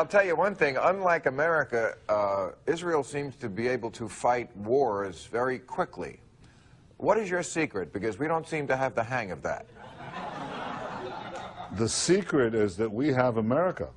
I'll tell you one thing, unlike America, uh, Israel seems to be able to fight wars very quickly. What is your secret? Because we don't seem to have the hang of that. The secret is that we have America.